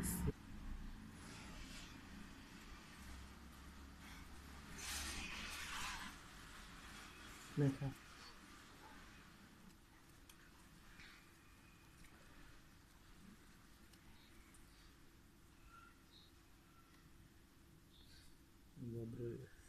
Ось. Нехай. Добрый.